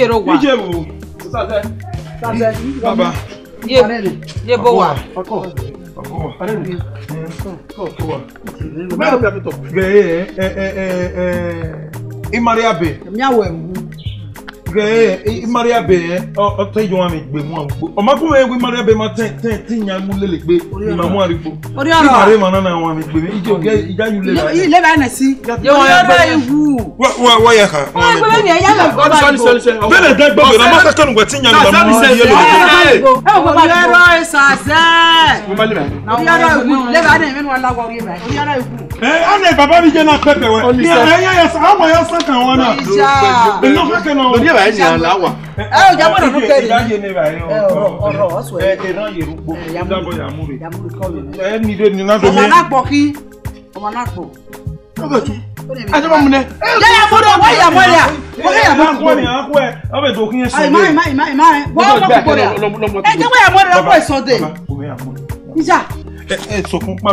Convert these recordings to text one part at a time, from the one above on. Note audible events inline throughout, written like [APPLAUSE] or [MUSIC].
ijero wa. Ijebu. Sase. Sase. Mm. Baba. Ye. Ye bo wa. Ọkọ. Ọkọ. Mm. Ọkọ. Ọkọ. Mẹ́rin bí a fi tọ̀. Gẹ̀ẹ́ ẹ ẹ ẹ ẹ Imari Abe. Miawo ẹ̀mú gẹ̀ẹ́ maria bẹ̀ yẹn ọtọ́ ìjọba mi gbé mu àgbo ọmọkùnrin ewu maria bẹ̀ máa tẹ̀ tẹ̀ tí ìyá mú lélẹ̀ gbé ìmọ̀ mú àrígbó orí ọ̀rọ̀ ìmọ̀ rẹ̀ mọ̀ náà wọn mi gbé mi ìjọ gẹ́ ìjà yìí lé láyé. ilé bá yẹn sí yóò yọ̀rọ̀ ewu. wọ́n wọ́n yẹ kan. wọ́n gbé mi ẹ̀yà lọ gbọ́ báyìí. bẹ́ẹ̀ dẹ́ gbọ́ bẹ́ẹ̀ lọ́mọ kẹ́kẹ́ nùgbà tí ìyá nùgbà mú yẹ lọ. yọ̀rọ̀ ìsàsẹ́. yọ̀rọ̀ ìwú lé bá yẹn mi Eh, ana baba mi jẹ na pẹpẹ wẹ ni ẹ yẹ yẹ sàn àwọn yẹ sàn kan wọn náà iná kẹkẹ eh, eh, náà. lórí ẹ̀rọ ẹ̀yìn àlá wà. ẹ ò jábọ̀ nínú kẹrì ní ọ̀rọ̀ ọ̀sùn ẹ̀ ẹ̀ náà yẹ rúgbó jábọ̀ yàmúre ẹ̀ ní ilé ní nàdó mi. ọmọ náà pọ̀ kí ọmọ náà pọ̀. ọbẹ̀ tún ajọba mu dẹ. yẹ́yẹ́ fọ́dọ̀ wọ́n yà bọ́ yà wọ́n yà kúkọ́ ni. ọbẹ̀ tó kí n sọ̀dẹ̀. ẹ jẹ́ wọ́n yà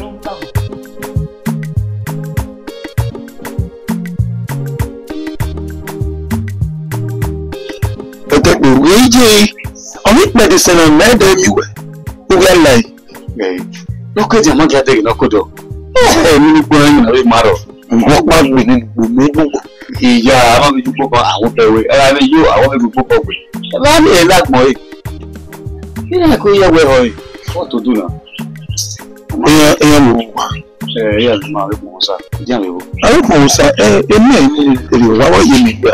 wòwe yie ɔmekpɛ de sɛ no mmaa da bi wɛ wowia lai nɔkɔ di amagya de yi nɔkɔ dɔ ɛmi ni gbɔn ɛmi na bi ma dɔ mɔkpa gbe ni gbome gbogbo ìyá àwọn mi gbogbo kan àwọn bẹ̀wé ẹ̀rọ mi yóò àwọn mi gbogbo kan gbé ẹ̀rọ mi yẹn lágbọ̀n yìí kí ni àkó yẹ wẹ̀ ọ̀ yìí wọ́n tó dùn náà. ẹyẹ ẹyẹ mi wò ẹ wò. àrí kò wọ́n sá ẹ ẹ mẹ́rin ni èrè wá wáyé mi gbà.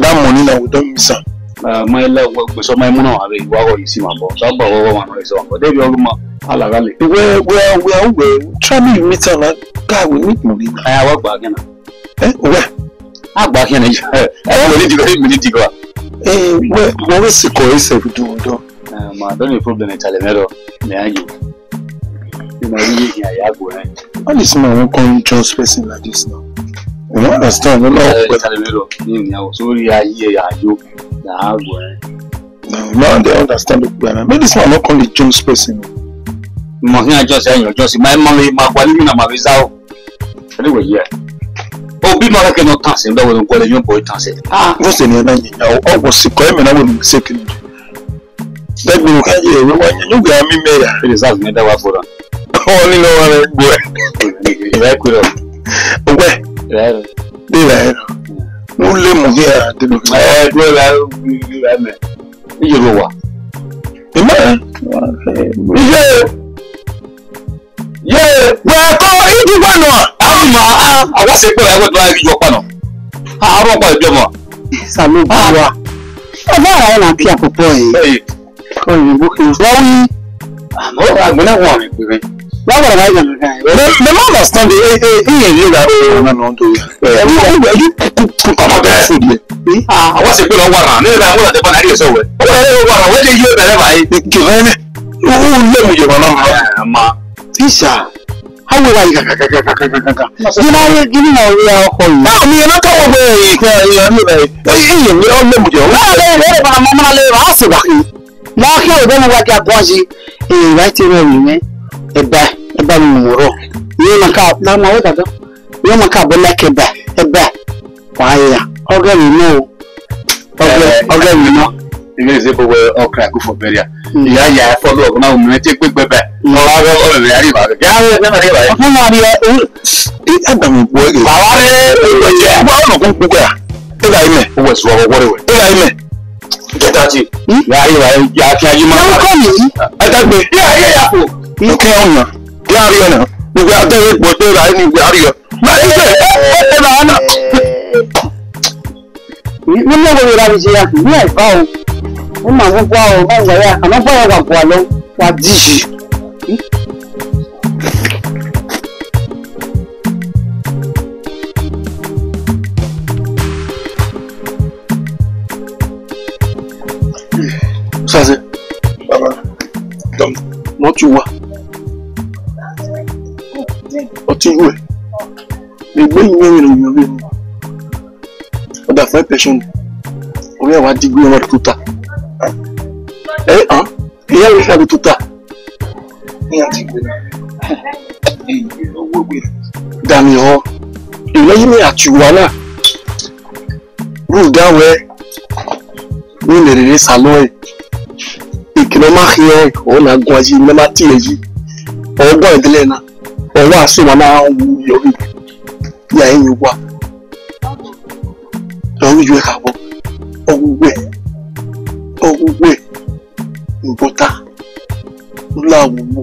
that money na we don miss am. mai la gbèsò mai múnà àbẹ ìwà ọ̀rọ̀ yìí sì máa bọ̀ sábà wọ́wọ́ wọn àrẹ sọ̀rọ̀ débi ọdún mọ́ alàgàlẹ̀. wẹ́ẹ́ wẹ́ẹ́ wẹ́ẹ́ wẹ́ẹ́ traveling meet am na guy we need money na. ẹ àwọn àgbà kẹ́nà. ẹ wẹ́ẹ́. àgbà kẹ́nà yìí ẹ ẹ wọ́n ní dìgbà èmi ní dìgbà. ẹ wẹ́ẹ́ wọ́n wẹ́ẹ́ sì kọ́ ẹsẹ̀ dùn ọ̀dọ́. mà á dọ́nà problem ìtàlẹ̀ mẹ́rọ mẹ́àyè. ìmọ̀ yíyí ìyàgbọ̀ rẹ̀. all this man wan come just person like this now. You understand? No, no. But I will sorry, I hear you. Now, now understand the plan. Maybe this man not only Jones person. Mo hin ajo se yan Jones my mom ma gba ni na ma visa o. Anyway, yeah. O bi ma ke no tan se ndo won ko le yan boy tan se. Ah, wo se ni na yin ya o wo si ko e me na wo mi se kini. Dẹ́gbìn ò káyé ìwé wá yẹn yóò gbé àmì mẹ́yà. Fèrè sáà fún mi dá wa fọ́ra. Wọ́n ní lọ́wọ́ rẹ̀ gbé ẹ̀. [LAUGHS] Ìrẹ́kùrẹ́. Claro. Dila, un le movía. Eh, dila, dila, me. Y yo lo va. Y me. Y yo. Yo, wẹ́ẹ́ kọ́ ibi wà nù. Àwọn ọmọ àwọn ṣe pé ẹgbẹ́ tó wà ní ìjọba nù. Àwọn ọmọ ìjọ mọ̀. Sàlù bá wa. Ọba ara ẹ̀ là yìí. Kọ́ ìyìnbó kì í. wí. Àmọ́ àgbẹ̀ náà wọ̀ mí pé Báwo la yóò lè rẹ̀? Mọ ma sàn de e e e yẹn yóò ra ọ̀rọ̀ náà nù torí. Ẹ mú ọ̀rọ̀ yóò kú kú kọ́ ọ̀dà ẹ̀ fún mi. Àwọn sì pé lọ wàrà ní ìlànà àwọn ọ̀dẹ́gbọ́n náà rí ẹ̀sọ́ wẹ̀. Ọwọ́ ẹ̀rọ wàrà wọ́n lè yí ẹ̀bẹ̀ rẹ̀ báyìí. Kìrẹ́ ní owó lẹ́mu yẹ̀wọ̀ náà ma. Tíṣà awo wa yìí kàkàkàkàkàkàkà. Yìí náà yẹ kí ni àwọn ọ̀rẹ́ ọkọ yìí. Báwo ni iná káwọ́ bẹ ìkẹ́ ìyá mi rẹ̀? Iyì mi ọ́ lẹ́mu jẹun. Báwo lè rẹ̀ bá ọmọ náà lè rà á sì wà kí? Lọ́ọ́ kí ọ̀dọ́ mi wá kí a bọ́ sí. Èèyàn ti rẹ̀ rìn mẹ́ ɛba ɛba mu wuro nyɛ maka ma wo dada nyɛ maka abɔ lɛkɛ ba ɛba waayɛ ɔgɛ mi nɔ ɔgɛ ɔgɛ mi nɔ. ilé ìṣe bọ̀ wẹ ọkùnrin àkófò bẹ̀rẹ̀ ìyá ìyá fọlọ́ ọ̀gbọ́n àwọn ọmọ ẹtí gbẹgbẹ bẹ ọ̀rọ̀ àwọn ọmọ ẹ̀rọ yàrá ìbàdàn yàrá ìbàdàn yàrá ìbàdàn. ọ̀fun náà ni ẹ ẹ ẹgbẹ̀rún bọ̀ ẹ̀. bàbá rẹ ẹ bá ọ̀nà kún kún kẹ́ra ẹ gà yín mẹ. ó wẹ̀ sùwọ́n wọ́n wẹ̀. ẹ gà yín mẹ. jẹ́ta ti. yàrá ìbàdàn yàrá kí nuke ona yario na nuke atere kpote ra ni yario ma ibe e na ni mo go ra bi ya ni e pa o o ma go pa o ya ama kwa lo Sase, baba, dom, not you wa tìrú ẹ̀ lè gbé ìwé ìròyìn orí mi ọ̀dà fún ẹ̀pẹ̀ṣọ́ ni orí ẹ̀ wá dígbé ọmọ tó ta ẹ̀ hàn ìyá rẹ̀ ṣàbí tó ta ní àti e. ìgbé dàmì ọ ìlẹ́yìn àtìwá náà rúdàwẹ́ ní ìlèrèrè sàlọ́ ẹ̀ ìkìlọ́ máa ń yẹ ọ̀nà àgùn ajé ní ẹ máa tì ẹ̀ yí ọgbọ́n ìdílé náà ẹ̀rọ àsùnwọ̀n náà ń wú lórí ìyá ẹ̀yìn wa lórí ìwé kàwọ́ ọ̀gbẹ́ ọ̀gbẹ́ ìbọ̀tà ńláwùwù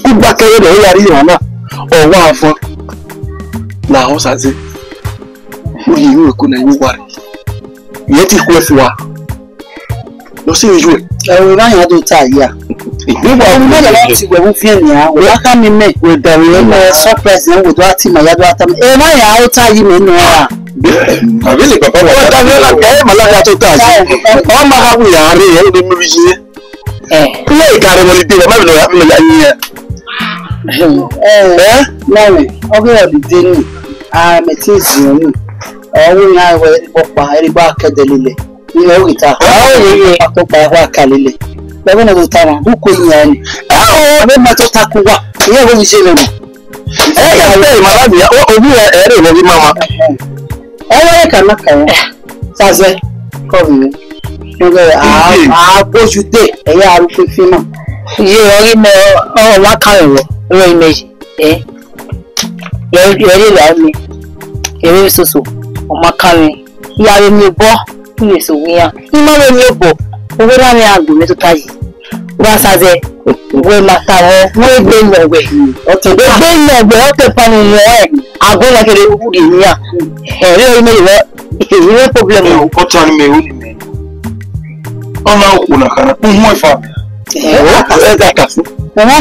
gbígbá kẹrẹ rẹ̀ yàrá ìyàn náà ọ̀wọ́ àfọn làwọn ṣàṣe oyè ìwé kò náà ń wà rẹ̀ ìyẹn ti kú ẹ̀sìn wa lọ sí ojú ẹ. ẹ̀rọ báyọ̀ tó ta yìí à. nígbà wo ni wọ́n ti wẹ̀wù fún ènìyàn wọ́n á ká mi mẹ́. wọ́n dàrú ẹ̀ mọ́ sọ́pẹ́sì ẹ̀ wò tó á ti mọ̀ yá tó á tà mí. ẹ̀rọ báyọ̀ á ta yìí mi nù wá. àbí lè bàbá wà láti ọ̀rọ̀ ẹ̀ màlága tó ta yìí. wọ́n máa wù yà á rí ẹ̀ ní mímú yìí. kúlẹ̀ ìkàrẹ̀ wọlé dé ọmọ mi lọ yà ẹ lẹ́rìn ọgbẹ́ ọ̀dìdẹ ni àmì tí ì nimeuita hao yeye akopa wa kalile lebe na gutama huko nyani hao be matota kuwa ye go nishele mo eh ya be malabi ya obi ya ere go bi mama eh ya kana kana saze ko bi ngo a a ko jute e ya ru fi fi mo ye ori me o wa kan ro ro image eh ye ye ri la mi ere soso o ma kan mi ya re mi bo years uwiya imara onye bụ owere anyị agụ metụta yi wasaze we maka n'egbe nnọgwe egbe nnọgwe ọtepana nwe agụ nakere ukwu gị ya ere imere ihe problem ọtọ n'ime ime ọ na ukwu na kana ihu ifa ọ̀sán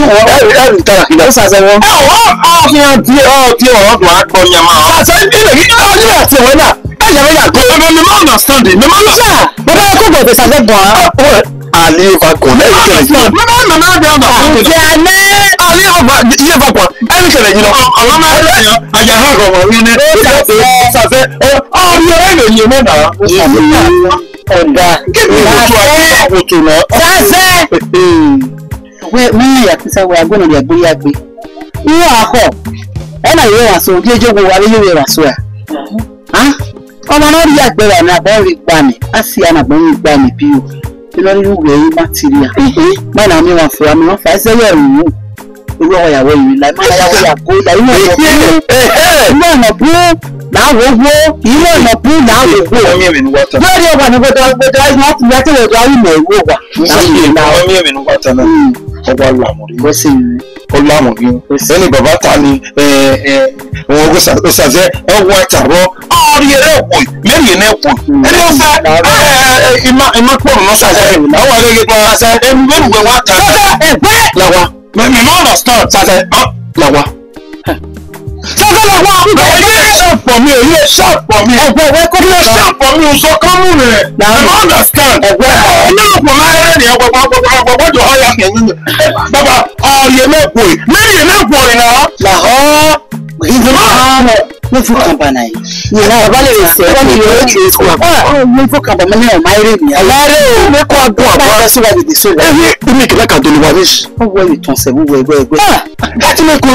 ìdílé ọ̀ọ́ tí ọ̀rọ̀ tó wá gbọ́ yẹn máa. àṣà ìdílé yìí ni wọ́n yẹ̀ tiwọn náà yàrá kó. mi mi ma understand mi ma understand. mo bá yẹ kó gbọ̀dọ̀ sàgbẹ́ bọ̀ á. ali evakun ẹ ní kẹlẹ yìí. mi ma mi ma bẹ ọ̀dọ̀. àti àná. ali evakun ẹ ní kẹlẹ yìí lọ. ọ̀rọ̀ máa ń yàn àjà hàn kọ̀ wọ̀ wíní. ó sàfẹ́ sàfẹ́ ọ̀ mi ò rẹ̀ yìí mọ̀ náà. ọ̀dà sàfẹ́ wíwí àtisá wa agbóni rẹ̀ gbéyàgbé wíwá akọ ẹ̀ náà yóò wà so ojú ẹjọ́ gbogbo wa ló yóò wà so à ọmọ náà rí àgbẹ̀rẹ̀ àmì àbọ̀rẹ̀ gbani á sì ànàbọ̀rẹ̀ gbani bí o iná nínú ìwé yín má ti a. báyìí àmì wọn fura mi wọn fà á sẹ́yẹ̀ rùn olú ọ̀rọ̀ ìyàwó yìí la ìmọ̀ ìyàwó yàgò ìyàwó yàgò ìmọ̀ ọ̀nà bú làwọ̀ wó ìmọ̀ ọ̀nà bú làwọ̀ wó. lórí ọgbà ni gbọdọ̀ gbọdọ̀ ìmọ̀ àti ìyàtọ̀ ọba làmùrí wẹ́sẹ̀ ọlàmùrí ẹni bàbá ta ni wọn kò sàṣẹ ẹ wọ ẹta rọ ọrí ẹ ẹ wọ lẹ́yìn ẹ wọ ẹni ọfẹ ẹ ìmọ ìmọ pọnù náà sàṣẹ àwọn àgbègbè kan sàṣẹ ẹ mẹrin gbẹ wọn ta sàṣẹ ẹgbẹ làwa mẹmí mọ ọ̀nà stọọ sàṣẹ ọ làwa sọ́kọ́lọ́wọ́ ọ̀gbẹ́ ilé ṣàpọ̀ mi ilé ṣàpọ̀ mi ẹgbẹ́ ẹgbẹ́ kó ilé ṣàpọ̀ mi ò sọ kọ́mù rẹ̀ i don't understand ẹgbẹ́ ọ̀nà ọ̀pọ̀ ní ẹgbẹ́ Baba, oh, you're not good. No, you're not good enough. Nah, huh? Oh, he's a man no focus on na yìí náà ọba lè sẹ ẹ ní ìwé ìwé ìfọ àbá ọmọ focus on mẹni ọmọ ayé mi. ọmọ ayé o ní kó dùn àbá ọmọ ẹsẹ wa dìde sórí. ẹni ìmí kìlá kà dùn ní wàá níṣì. ó wọ ìtàn sẹ wúwo ẹgbẹ ẹgbẹ. láti mi kú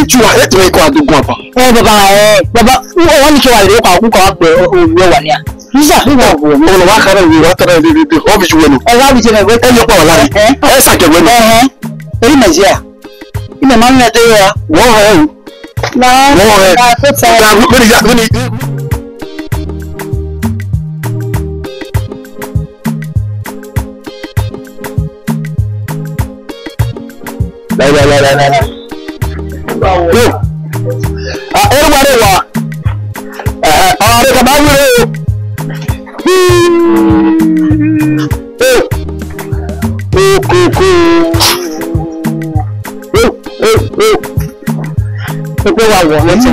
ìtú wa ẹ ti mi kọ àdúgbò àbá. ẹ bàbá ẹ bàbá wọn ní kí wàá lè kọ àkókò àgbẹ òwúrọ̀ wà ní à. Nisa nina wo. Ọlọ wa kara wi wa tara de de de ọ bi ju wẹnu. Ẹ wa bi ju wẹnu. Ẹ yọ pa wà láàyè. Ẹ sàkẹ wẹnu. Ẹ̀hẹ́n. Èyí Nàìjíríà. Ilẹ̀ máa ń lọ dé wa. Wọ́n rẹ̀ o. No, no, no, no, no, no, no, Lalalala. Yo. Ah, ẹ̀rọ wa rẹ̀ wá. Ọ̀rẹ́ kàbá wúre o. gbé wa wọ̀ lọ́tì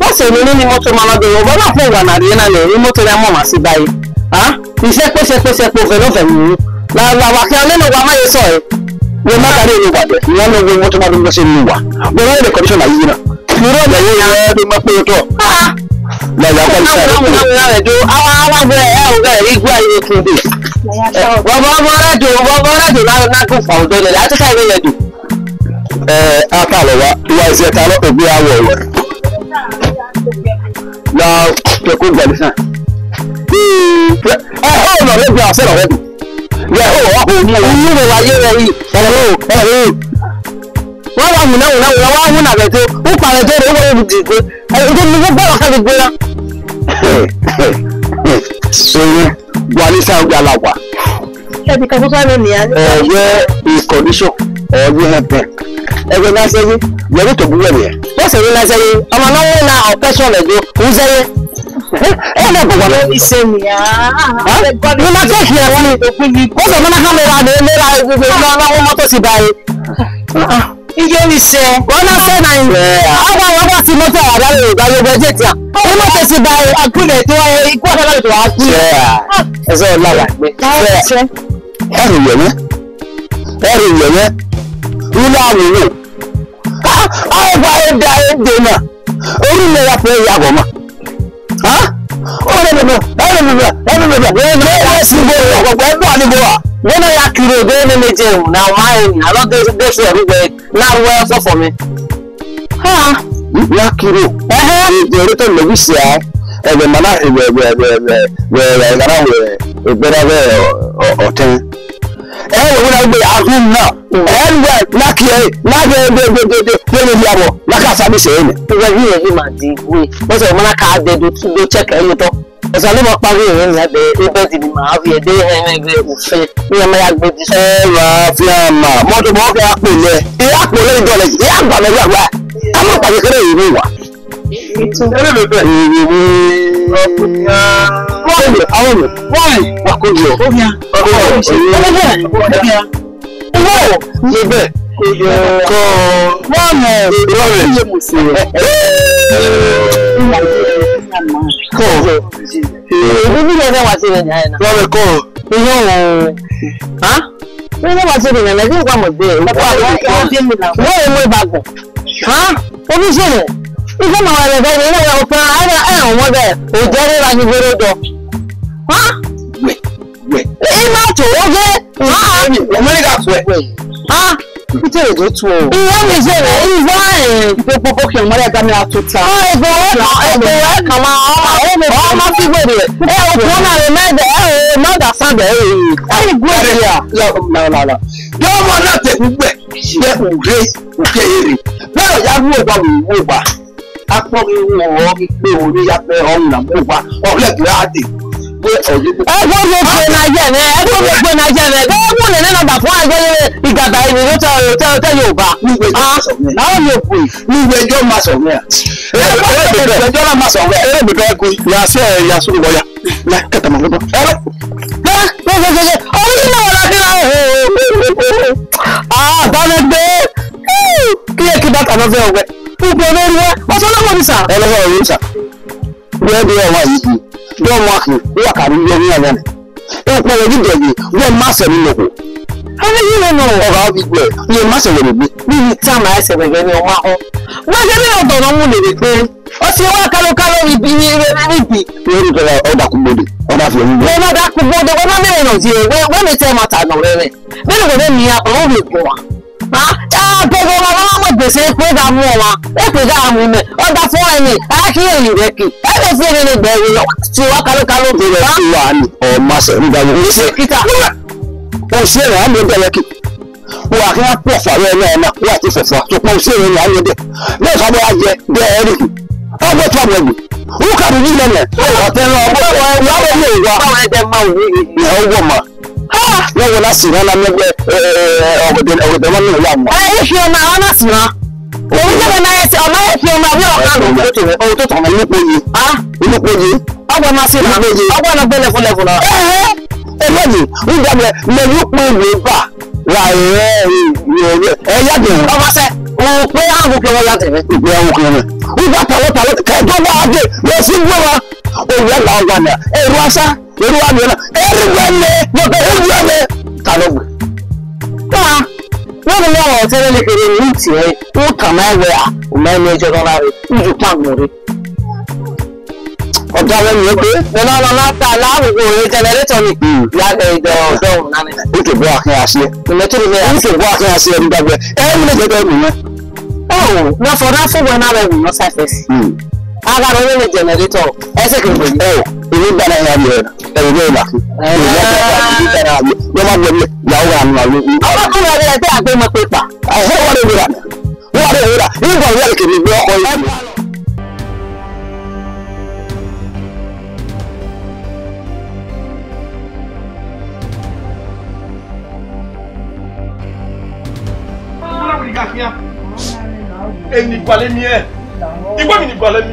bọ́ọ̀sì mi ní mọ́tò máa lọ bẹ̀rẹ̀ ọ̀bọ̀n fún ìwà nàdìyẹ náà lè rí mọ́tò rẹ̀ mọ̀ màá sí báyìí iṣẹ́ pẹ́sẹpẹ́sẹ pé òfin lọ́fẹ̀ẹ́ mi làwà kí alẹ́ ló wa máyé sọ ẹ̀ wọ́n má darí ìwà bẹ̀ wọ́n lọ wọ́n tó máa dúró sí mi wà wọ́n ló máa pé tọ̀ lọ́yà kọ́míṣọ́nà rẹ̀ tó àwọn àwọn abẹ́rẹ́ ẹ̀ ọ̀gá ẹ̀ igbó ayé tún akalowa iwaise kalo ogbe awo na keko gbalisa ọhọ ọlọrẹ bi ase lọrẹ bi yẹho ọhọ mu owu rẹ wa yẹ rẹ yi ọhọ ọhọ wọn wà hùnà hùnà hùnà wọn hùnà rẹjọ wọn pa rẹjọ rẹ wọn yóò dìgbò ẹjọ ni wọn gbọdọ ká gbogbo ya. ṣòro gbalisa gbalawa. ẹbí kan tó sáré nìyá. ẹ wẹ is condition ẹ wẹ hẹpẹ ego naseri yeri to buwe ne bose ni naseri ama na wo na operation le go uzeye e na bo wona ise mi ah ni ma to fi awon ni ku ni ko so na ha me ra de me ra ego go na na wo mo to si bai ah iye ni se wona se na ni agba wa ba ti mo to ara le ba yo beje ti ah o mo to si bai akule to wa iku ara le to wa ku ah eso la la me se ẹrù yẹn ẹrù yẹn ilé àwòrán ọba ẹ̀dá ẹ̀dẹ̀ náà orí mi yà fún ìyàgò mọ́ ọ̀rẹ́dẹ̀dẹ̀ ẹ̀rẹ́dẹ̀dẹ̀ ẹ̀rẹ́dẹ̀dẹ̀ ẹ̀rẹ́dẹ̀dẹ̀ ẹ̀rẹ́dẹ̀dẹ̀ nínú ya kiri obe ne ne je na wine na lọ gẹṣu ẹrú gbẹ láwọ ẹfọ fọ mi. ya kiri ìgbèrè tó lòbí sí ẹ ẹgbẹ mama ẹgbẹ ẹgbẹ ẹgbẹ ẹgbẹ wẹrẹ ẹgbẹ náà wẹrẹ ẹgbẹ náà wẹrẹ ọtẹ ẹ wọlé ẹgbẹ ahun náà ẹnwẹ lakiye lakiye gbẹgbẹgbẹgbẹgbẹ yabọ laka sabi sẹ yẹn. ìwé yìí yẹn yìí máa di ìwé wọ́n sọ ìmọ̀lá ká dé do tí do chẹ́kẹ̀ yìí tọ́ ọ̀sán ló máa parí ìwé yẹn bẹ́ẹ̀ ibẹ̀ ti di màá fi ẹ̀dẹ́ ẹ̀rẹ́gbẹ̀ òfin ní ẹ̀mọ́ ya gbé di. ẹ wà á fi hàn mà mọ́tò mọ́ fẹ́ àpòlẹ ìyá àpòlẹ ìdọ̀lẹ̀ ìyá àgbàlẹ̀ yàgbà á mọ̀ pàṣẹ kéré yìí ní ìwà. ìtumọ̀ wò. níbẹ̀ kọ́ wọ́ọ̀nù rẹ̀. Bíbélì ẹ̀rọ wa ti rẹ̀ yàn ẹ̀ náà. Lọ́rẹ̀ kọ́. Iyán o. Bíbélì wa ti rẹ̀ yàn lẹ́yìn ìgbà mọ̀gbẹ́. Ọ̀pọ̀ àwọn ọ̀pọ̀ wọ́n èmo Ìbàdàn. Oníṣòwò. Iṣẹ́ màá wà lẹ́gbẹ́ ní ilé ọ̀pọ̀ ara ẹ̀rọ wọn bẹ̀. Òjẹ́ rírà ní gbèrè dọ̀. Ìmọ̀ àtòwọ́gẹ́ ọmọdé kà fún ẹ. Peter Edo tu o. Ìwọ mi ṣe rẹ̀ ìwọ ẹ̀. Gbogbo gòkè ọmọdé ẹ̀dá mi á tó ta. Ọ ẹ̀bọ̀ ẹ̀bọ̀ ẹ̀ kàn máa ọmọ ọmọ fi gbèrè. Ẹ ò kún náà rẹ̀ mẹ́ẹ̀dẹ̀ ẹ̀ ò mọ́ọ̀dà sábẹ̀ ẹ̀ yìí. Ẹ gbèrè yà. Yọ̀ọ̀mọ̀ náà tẹ̀ gbẹ̀ ṣe òwe òkè èrè. Bẹ́ẹ̀ ọ̀yá wúwo bá wò wúwo bá. Akpọ̀ mi wọ̀ ọ́ pé òní yá fẹ́ ọ̀hún nà mú wa ọ̀rẹ́ gbé àdè ẹgbẹ́ gbogbo nàìjíríà ní ẹgbẹ́ gbogbo nàìjíríà ní ẹgbẹ́ gbogbo nàìjíríà nàìjíríà fún àgbẹ̀ ìgbàgbà ìlú tẹ tẹ yorùbá. àwọn yóò pè ní ìwé ẹjọ́ ah! máa sọ fún yà. ẹgbẹ́ ẹjọ́ náà máa sọ fún yà. ẹgbẹ́ ẹgbẹ́ ẹkùn yàtí ẹ̀ yasọ lọ́yà kẹtà máa lọ́gbọ́n. ẹ lọ́gbọ́n ọ̀hún ní wọ́n láti ra ọ̀hún. Ah, àbámẹ́gbẹ́ kí ẹ kí bàtà lọ́fẹ́ ọ̀gbẹ́. gbogbo olórí wa ọ̀sán lọ́wọ́ mi sà. ẹ lọ́wọ́ mi sà. wẹ́ẹ́ bí ẹ wá yìí bɛɛ mu ake bɛɛ ka di yɛ nyɛ nɛnɛ ekɔ yɛ bi dɛgi bɛɛ ma sɛ ni nɔkɔ ɛnɛ yi ni nɔ ɔba bi gbɛ yɛ ma sɛ wɛrɛ bi. mi ni tí a ma ɛsɛ wɛrɛ ni ɔma hɔ gbɛsɛ mi ọ̀dọ̀ náà mu lèrè pé ọsẹ wa kálókáló ibi ni ibi. lórí ìjọba ọ̀dà kúgbóde ọ̀dà fi ẹ̀yìn bọ̀. wọ́n ọ̀dà kúgbóde wọ́n bá mẹ́rin náà tiẹ̀ wọ́n mi tẹ́ ẹ̀ máa tà nà rẹ̀ rẹ̀ bẹ́ẹ̀ ni kò dé mi àpò wọ́n mi gùn wa. àbẹ̀wò wa wọ́n pèsè prógámù ọ̀wà ó prógámù mẹ́ ọ̀dà fún ẹni alákìyè ìrẹ́kì ẹ̀rẹ́ fún mi ní gbẹ̀rù lọ tí wọ́n kálókáló bèrè wá. wà á ní ọmọ sẹ ń gbàgbọ́ ó ṣe kíkà ó ṣe rẹ̀ á ló bẹ̀rẹ̀ kí wọ́n àkíyà pọ̀ fàrọ̀ ẹ̀ náà wọ́n àti fọ̀fọ̀ tó pọ̀ ṣe rẹ̀ á ló dẹ̀ bẹ́ẹ̀ ká bọ́ á jẹ bẹ́ẹ̀ rí ọgbẹ́ tó àgbẹ̀ gbù ó kàdé nílẹ̀ rẹ̀ ọ̀tẹ̀ rẹ̀ ọgbẹ́ wọn wọ́n wọ́n wọ́n wọ́n wọ́n wọ́n wọ́n láti rán lánàá ẹgbẹ́ ọ̀gọ̀dẹ̀ ọ̀gọ̀dẹ̀ wọn nìyà mọ́. ẹ ẹ fi ọmọ àwọn náà sì rán òun jẹ́ ọmọ ẹ ti ọmọ ẹ fi ọmọ àbí ọ̀kan lò. ọ̀hún tó tọ̀nà inú péye. inú péye. ọgbà máa ṣe náà ọgbà náà gbé lẹ́fun lẹ́fun náà. ẹlẹ́yìn ń dábẹ́ lẹ́yìn pé ìwé bà ra ẹ̀ yàgbẹ̀. ọmọ sẹ́ òpè àwọn kẹwàá yàtẹ̀ mi. òpè àwọn kẹwàá mi. ń bá tàwọ́tàwọ́ kẹ́ẹ̀dọ́gbà adé lọ sí gbọ́ra. òun yà eré wa mìíràn eré wẹ́ lé gbọ́dọ̀ eré wẹ́ lé ta ló wù. dáa wọ́n ní wọ́n ní tiẹ̀ wọ́n kà máa ń à ò máa ń ní ẹjọ́ lọ́la rẹ̀ níjú pàǹgù rẹ̀. Hmm. ọ̀gá rẹ̀ mi pé lọ́la lọ́la ta láàrúkọ rẹ̀ jẹnẹrétọ̀ ni lábẹ́ ìjọ ọ̀dọ́ òun náà nìyẹn. ó kè bọ́ àkínyà sílẹ̀ ó kè bọ́ àkínyà sílẹ̀ nígbà gbẹ Oh, na for that food when I will not surface. Mm. I got only the ẹ̀rọ bẹ́ẹ̀ là sí. lọ́wọ́ ìyàwó wa nù àwọn. ọba kúrò ẹ̀rọ ẹ̀ tẹ́ àgbẹ̀ mọ́ pé pa. ọ̀hún wà lóore rà wà lóore rà nígbà wọ́n yẹ kèmí gbé ọkọ̀ yìí. ẹni ìgbàlẹ̀ ni ẹ ìgbàmì ni ìgbàlẹ̀ ni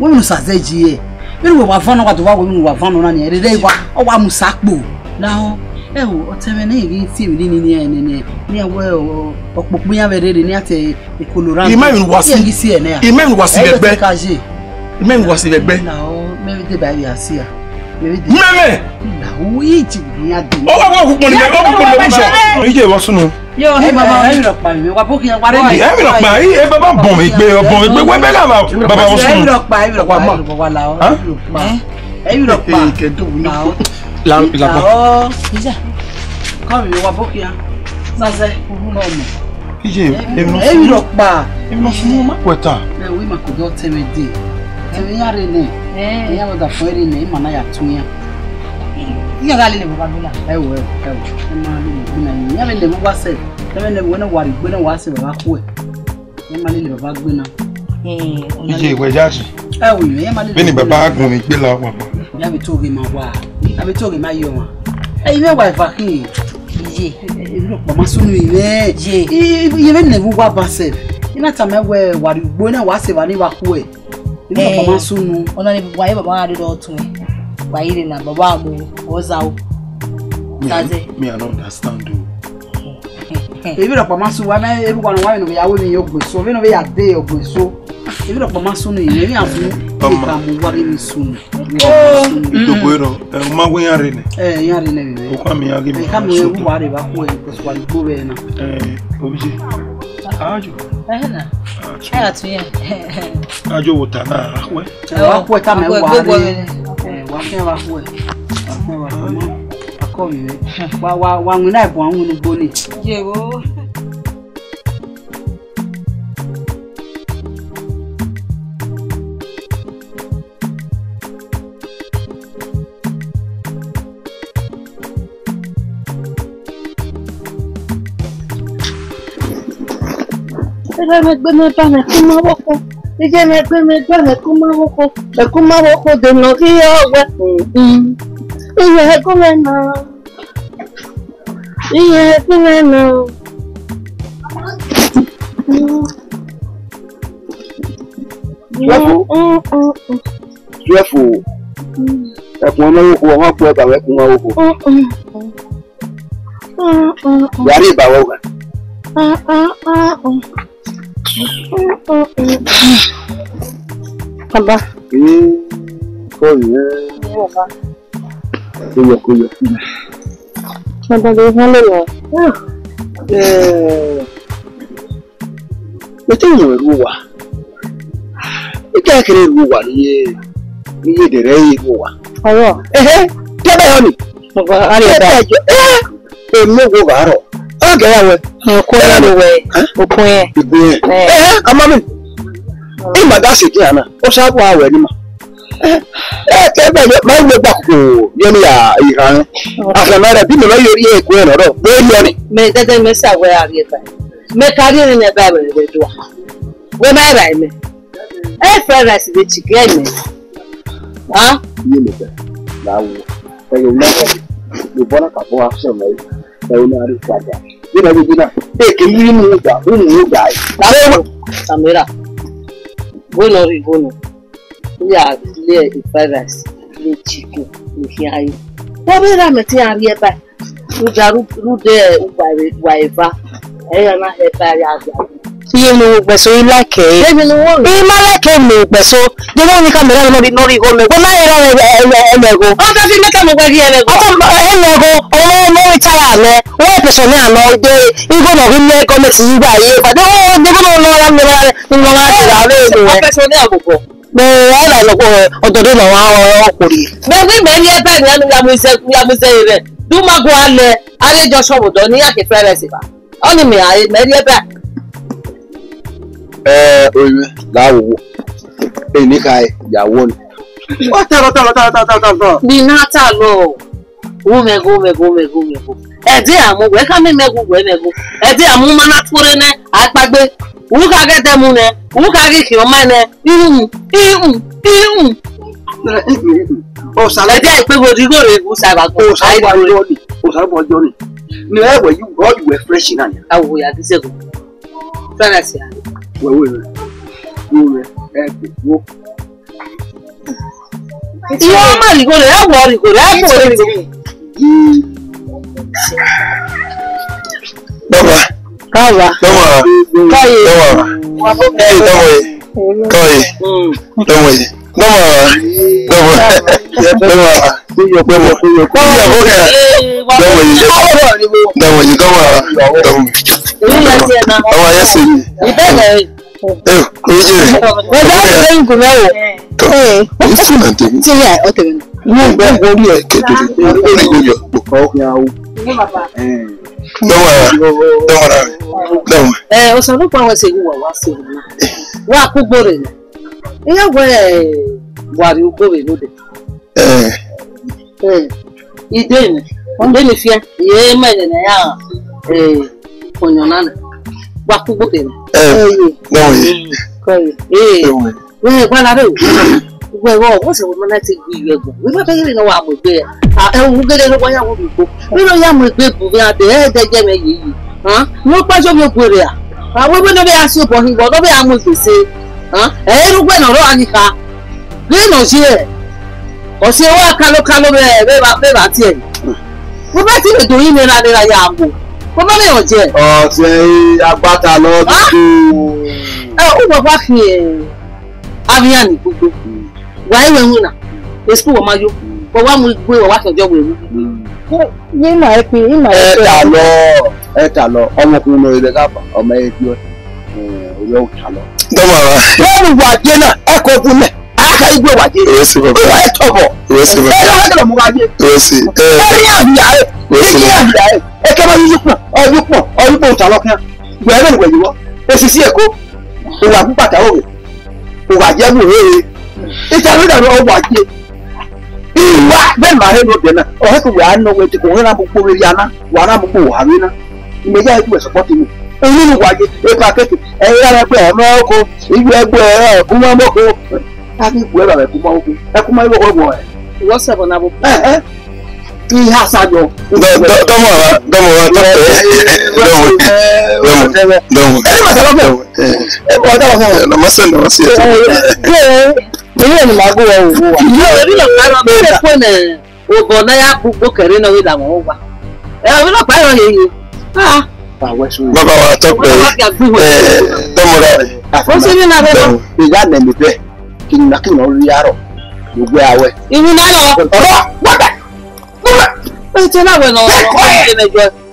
wonu saze jie minu wa vano wa dowa wonu wa vano na ni rere wa o wa musakpo laho e wo oteme na iri ti mi ni ni ni ni ni awe o opopun ya rere ni ate ikoloran imenu wa si imenu wa si begbe imenu wa si begbe laho me de ba ya si ya mẹ́mẹ́. ìyàwó ìjì ni a dùn. ó wà wọ́n kúkú ni ẹ̀ ọ́ kúkú ni ẹ̀ ń sọ. Yo, hey baba. Ẹ̀yin lọ pa ìwé wa kí n parí mi. Ẹ̀yin lọ pa yìí ẹ bàbá bọ̀n mi gbé bọ̀n mi gbé wẹ́bẹ́ náà bàbá wọn sùn. Ẹ̀yin lọ pa ẹ̀yin lọ pa ẹ̀yin lọ pa làwọn. Ẹ̀yin lọ pa làwọn. Làwọn. Làwọn. Kọ́ mi wa bó kí n sase kúrú náà mọ̀. Iye ẹ̀yin lọ pa. Ẹ̀yin lọ fún mi má pẹ̀ta. Ẹ wí ma kò dọ́ tẹ̀wé dé. Tẹ̀wé yára ẹ̀ ní. Ẹ̀yin àwọn dàpọ̀ ẹ̀rẹ̀ ní ìmọ̀ náà yà tún yẹn iya ga lele ba dula ewo ewo ewo ma lele gbona yi ya lele ba se ya lele wona wari gbona wa se ba ku e ya ma lele ba gbona eh ije iwe jaji ewo ya ma lele bini baba gun mi gbe la papa ya bi toge ma wa ya bi toge ma yo wa e iwe wa ifaki iye iru pa ma sunu iwe iye iye ne bu wa ba se ina ta me we wari gbona wa se ba ni wa ku e iru pa ma sunu ona ni wa ye baba wa do tun gba ile na baba amu oza o me i don't understand o [LAUGHS] ebi rọpọ ma sun wa na ebi wa na wa inu yawo mi ogun so mi nu mi ya de ogun so ebi rọpọ ma sun ni ebi afun eka eh, mu wa mi sun itoko yọrọ ẹ o ma ko yan re ne. ẹ eh, yan re ne bi bẹ. o ko ami yan gibi. ẹ eh, kami ewu wa de ba ko ẹ e, kọsuwa ni ko bẹ na. ẹ obije ajo. ẹ na ẹ yà tún yẹ. ajo wo ta náà akọ ẹ. ẹ wa kọ ẹ ta mẹ wa re akẹ́ wa fún ẹ akẹ́ wa fún ẹ akọ́ mi rẹ wa wa wa ń náà bọ̀ àwọn onígbó ni. yẹ̀wò. Ẹgbẹ́ mi gbé mi bá mi kí n máa wọ́pọ̀. Ije mekwemekwe mekuma woko mekuma woko de nokia we. Iye kume na. Iye kume na. Yẹfu ẹkùn ọmọ yòókù ọmọ kú ẹgbà wẹkùn ọmọ yòókù. Yàrá ìbàwọ̀ wà. Baba. kọ́ ìyẹn. Baba. Kó yọ kó yọ fún mi. Baba lè fún lè lọ. Mete yẹn ẹ̀rú wa. Mete akéré ẹ̀rú wa níye níye dèrè ẹ̀rú wa. Ọwọ́. Ẹ̀hẹ́ tẹ́lẹ̀ yọ ni. Baba a lè bá. Ẹ̀ẹ́ eh, èmi wo bàárọ̀ ka ya wɛ. nkun yɛ de wɛ nkun yɛ. nkun yɛ ɛɛ ama mi e ma da se diyan na o sa ko awɛ ni ma ɛɛ ɛ bɛ yɛ maa yɛ gba koo yɛ ni yaa yi kan afɛnɛ yɛrɛ bi mɛmɛ yɛ yɛ kun yɛ nɔ dɔ o yɛ yɔ ni. mɛ tɛtɛ mɛ sa wɛ a yɛ ba mɛ kari yɛrɛ ni ba yɛrɛ bɛ do wa wɛ b'a yɛrɛ yɛ mɛ ɛ fɛn rɛ si bɛ ci kɛ mɛ ha. iye le bɛ n'a wo ɛ yɛ wula kɛ le bɔra ka bɔ a sɔrɔ mɛ ɛ yɛ n'a yɛrɛ fa da yana gida sai ka yi mu ga mu ga tare mu samira gono ri gono ya le ifaras le chiko le fi ayo wa be ra meti ari eba u jaru ru de u ba wa eba e yana eba ya ga iye ni wo gbẹ̀so yìí láìkẹ́ yìí. ebi ni wọ́n rẹ̀. iye má láìkẹ́ mi gbẹ̀so de wọ́n ní ká mẹ́rẹ́ lọ́bi lórí ìgò mẹ́gbẹ́ má yẹ lọ́rọ̀ ẹlẹ́gò. wọ́n fẹ́ fi mẹ́ta mi gbẹ́ di ẹlẹ́gò. ọkọ ẹlẹ́gò ọmọ ọmọ mi tára mẹ wọ́n yẹ pẹ̀sọ̀ ní àná de igbó náà fi mẹ́ gọ́mẹ̀tì yìí gbà yé pàdé wọ́n dé gbọ́dọ̀ lọ́wọ́ lọ́wọ́ bẹẹ ẹ lọkọ ọdọdọ lọwọ ọkùnrin. bẹẹ bí mẹni ẹ bẹẹ ni ẹnu yamusẹ yamusẹ rẹ dùmágùn alẹ alẹjọ sọwọdọ ní àkẹfẹ rẹ sì bá ọ ní mi àyè mẹni ẹ bẹẹ Eh, oyinbi láwòwò èyí ní ká ìyàwó ni. ó tẹ̀rọ tẹ̀rọ tẹ̀rọ tẹ̀rọ tẹ̀rọ. mi náà tà lọ wúmẹ̀gù wúmẹ̀gù wúmẹ̀gù wúmẹ̀gù ẹ̀dí àmú wẹ̀ ká mímẹ̀gù wẹ̀ mẹ̀gù ẹ̀dí àmú mọ́nà túré ní àgbàgbé wúkà gẹ́tẹ̀ mu nẹ wúkà kìkì ọmọ ẹ̀ nẹ ihun ihun ihun. ẹ̀dí àìpégbò dìgbò rẹ̀ kú sàbàgbọ́ òsàbọ̀ ọjọ́ ni ni ẹ̀wẹ̀ yìí wọ́ọ̀dù wẹ̀ fúrẹ́ṣì náà ni. awo yàtí sẹ́gun fẹ́rẹ̀ sí i wẹ̀wẹ̀ rẹ̀ wọ́n rẹ̀ ẹ̀ẹ́dẹ̀ wọ́n. ìyá ọmọ rìgò rẹ̀ ẹ̀wọ̀ rìgò rẹ̀ ẹ̀wọ̀ rìgò. dọ́wà dọ́wà dọ́wà káyé dọ́wà káyé dọ́wà káyé dọ́wà dọ́wà dọ́wà dọ́wà dọ́wà dọ́wà dọ́wà dọ́wà dọ́wà ọmọ ayé sì ni. ìbéèrè ẹ kò yé e. ọjọ́ ìwé ìgò mẹ́wò. tọ́ ọ ń sùn àǹtẹ̀ mi. tíyà ọ tẹ̀lé mi. inú ìgbà orí ẹ̀ ẹ ọ̀sán ló pa àwọn ẹsẹ̀ ìwà wá sí ìlú wa kú gbòòrè ni ìyàwó ẹ buhari gbòòrè lóde. ìdè ni ọ̀dẹ́ ni fíẹ́ ìyẹ́ mẹ́rin náà kɔnyɔna na wa kugbo kɛmɛ. ɛɛ n'awo ye. kɔyi ee ee wala bɛ gbɛ wɔ o sɛ o mana ti gbi yɛ gbɔ n'i ma bɛ yɛlɛ wa mɛ a ɛ n gɛlɛ lɔgɔ ya wo mi gbɔ n'i ma ya mɛ gbɛ bu mi a bɛ ɛ dɛ jɛ mɛ yeyi hàn n'o kpɛjɔ mi gbɛ de a àwọn ewé náà bɛ yà sí bɔ nígbà ɔdɔ bɛ yà mú gbèsè hàn ɛ erugbɛ nɔrɔ anika gbé nɔsí yɛ ɔsè wa kalokalo bɛ bɛ bá tiɛ wọ́n bá ti lè dòyìn nira nira yà á mú mo bá lè yàn jẹ. ọ̀sẹ̀ agbáta lọ dúdú. Ah! ẹ ó bàbá fi eh, avian gbogbo wàá ìwé wùnà èsì wọ́n máa yó wọ́n wá mú gbé wọ́n wá tọ̀jọ́ wẹ̀rù. yín máa pe yín máa pe. ẹ tà lọ ẹ tà lọ ọmọkùnrin náà ilẹ̀ káàbà ọmọ ẹ bí ọ ọyọ ò tà lọ. dọ́mọ̀ rẹ̀. lọ́rùn wà náà ẹ kọ́ ka igwe waje ụwa ịtọbọ ebe ha gara mụ waje ebe ya bịa ebe ya bịa ekebe yuzu pọ ọdún pọ ọdún pọ òtà lọkàn gbẹrẹ ìwẹ yìí wọ osisi èkó òwà pípàtà òwe òwà jẹ mú òwe ìtàwé dàrú ọwà jẹ ìwà bẹ́ẹ̀ máa hẹnu ọdẹ náà ọhẹ kò wà á nọ wẹ tẹkọ ńlá gbogbo rẹ yá akẹkẹ ẹyẹ ẹgbẹ ẹ ọkọ ìgbẹ ẹgbẹ ẹ ọkọ tagị igwu ebe ekwuma okwu ekwuma ebe ọgwụ ya whatsapp na bụ ihe asajọ ogo na ya bụ gbokere na weda ma ụgwa ee ọlọpàá yọ yeye ah bàbá wa tọpẹ ẹ eh, tọmọdà àfọwọsẹ ní nàbẹ ìyá nẹmí bẹẹ na kí wọ́n rí àrọ̀ gbogbo àwẹ̀. ìrùn lọ. ọ̀rọ̀ wọ́n bẹ̀. ẹ ti náà wẹ̀ náà wọ́n ti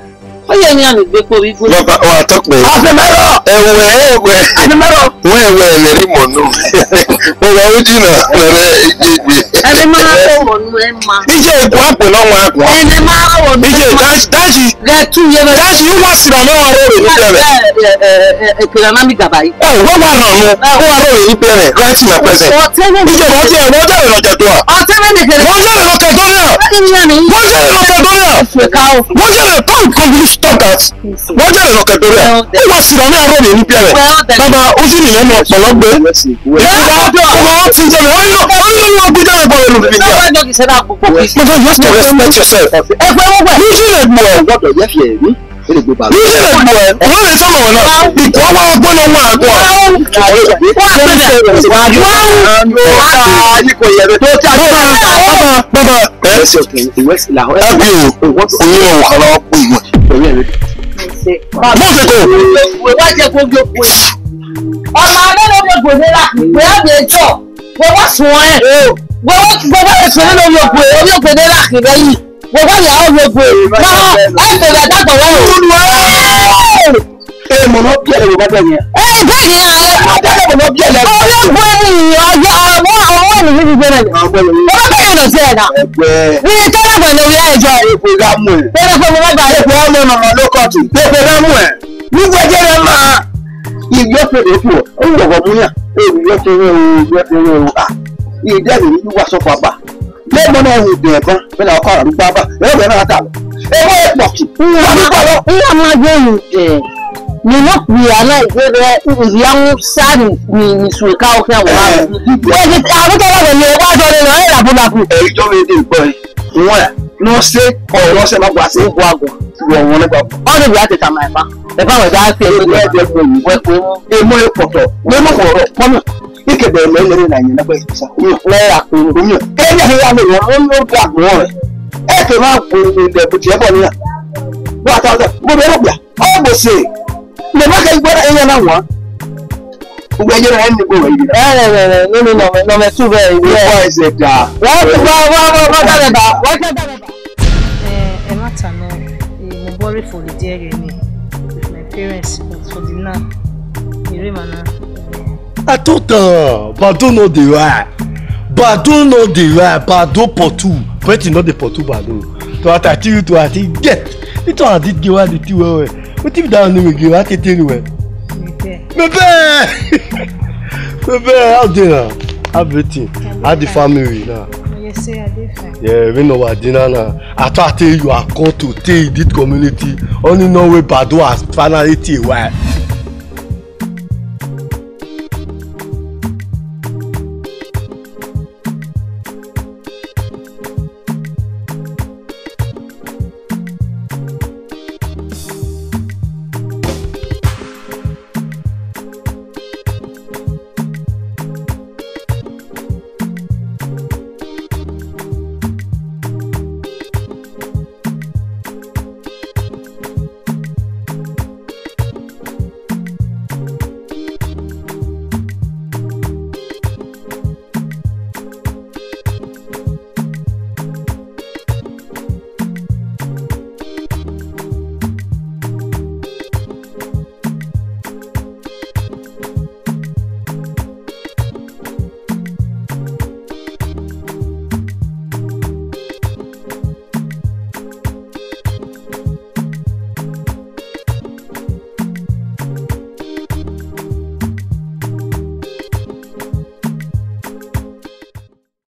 ó yẹ ní àmì gbégbó wíwó. lọ́ba ọ àtọ́pẹ́. àfẹmẹ́rọ. ẹ̀wẹ̀ ẹ̀wẹ̀. àfẹmẹ́rọ. wọ́n ẹ̀wẹ̀ ẹ̀lẹ́rìí mọ̀nú. mo wà ó jìnnà lọ́rẹ́ ìgbègbè. ẹni máa rọ wọnú ẹ ma. iṣẹ́ èkó àpè lọ́wọ́ àpò. ẹni máa rọ wọnú ẹ ma. iṣẹ́ dáṣì. gẹ̀tù yẹn dáṣì yóò wá síra náà rọ rẹ níbẹ̀rẹ̀. ìpìlẹ̀ náà mi gàbà yìí. ọ̀ wọ́n wà ràn mú. ó wà rọ rẹ níbẹ̀rẹ̀ Wasn't it Locadoria? Wasn't it Locadoria? Wasn't it? Come, come, you stop that. Wasn't it Locadoria? Ó wá sí ìrànlẹ́ àárọ̀ rẹ̀ níbi ẹ̀rẹ̀. Bàbá ó sì nìyẹn mọ̀ pọ̀lọ́gbẹ́. Ìjọba ọmọ wọn ti jẹ́ mi. Wọ́n yóò wọ́n yóò wọ́n gbé jáde pọ̀lọ́ lùmí níjà. Mọ̀tò just to respect yourself. Ẹgbẹ́ wọ́pẹ́. Usually, ẹ̀gbọ́n ó lè gbé bàbá. ní ilé ìlú ẹ ọ̀rọ̀ rẹ sọ̀rọ̀ wọn náà ìkọ́ wọn ọgbọ́n ló wọn àgbọ̀. ọmọ alẹ́lẹ́gbẹ̀ gbòmìnira pé á bẹ jọ gbọ́wọ́ sùn ẹ̀ gbọ́wọ́ sùn ẹ̀ lórí ògbè lórí ògbè nílà kìrẹ́yìn wọ́n yà á gbogbo náà ẹ̀sìn rẹ̀ dàgbọ̀ wọ́n. ẹ mọ̀ náà bí ẹ̀rọ bá bẹ̀ yẹn. ẹ bẹ́ẹ̀ ni àwọn adájọ́ bí ẹ̀rọ. olóògbé ni ọjọ́ àwọn àwọn ènìyàn ti gbẹ̀rẹ̀ yẹn. wọ́n bẹ̀ yẹn lọ sí ẹ̀dá. ní tọ́lá pẹ̀lú ìyá ìjọ. èpè lámú ẹ̀. pẹ̀lú pẹ̀lú mẹ́ta èpè lámú ẹ̀ mọ̀mọ́ ló kọ́ tù. èpè lámú máa. ìgbẹ́fẹ̀ bẹ́ẹ̀ ọkọ rẹ̀ gbá bá bẹ́ẹ̀ bẹ́ẹ̀ náà tà lọ. ewé pọ̀kì wọ́n bá lọ. n yà máa gbé yìí ẹ̀ ní wọ́n pè é àná ìgbébẹ̀ ìyáwó sáàdì ní ìṣù ìka òkè àwọn ará. àwọn tó wà lóye wá jọ nínú ẹ̀ làbúlàbù. ẹ̀rí tó mi dé ìgbọ́ ẹ̀ ìwọ̀n ẹ̀ ló ṣe ọ̀rọ̀ ṣe máa gbà sí ìbò àgọ̀ ìwọ̀ wọn nípa. ọ̀rọ̀ ìwé àti ìtàmà ẹ̀fà ẹ̀fà wọn ṣáà ṣe é. èmo ẹ̀pọ̀tọ̀ mímọ̀ ọ̀rọ̀ pọ́nà nke bere ma elere na anyị nakwa ekesa naira kwuru nyo ebe ahụ ya mere onye oge a bụ ọrịa eke ma kwuru ide bụ ebe ọnụ ya bụ atata bụ bere ọbịa ọ bụ si mgbe maka igbara ịnya na nwa mgbe nyere ya nnukwu wee ire. ẹ ẹ ẹ nínú nọmẹ tù bẹ́ẹ̀ ìwé ẹ̀. wọ́n ṣe dà. wọ́n ti gbọ́ wọ́n wọ́n wọ́n dábẹ̀ bá wọ́n ṣe dábẹ̀ bá. ẹ ẹ má tànà mo worry for the dear Remi with my parents but for the now eré màá náà atota badoo no dey ride badoo no dey ride badoo potu plenty no dey potu badoo to atatiru to ati get nítorí àti gé wa di ti wẹ́wẹ́ wetin be that one wey gé wa tètè ni wẹ́. mebe mebe how dey na how everything how the family na. yes sir i dey fine. yeah we know what adina na I ate you are called to take lead community only know wey badu has finally take wife.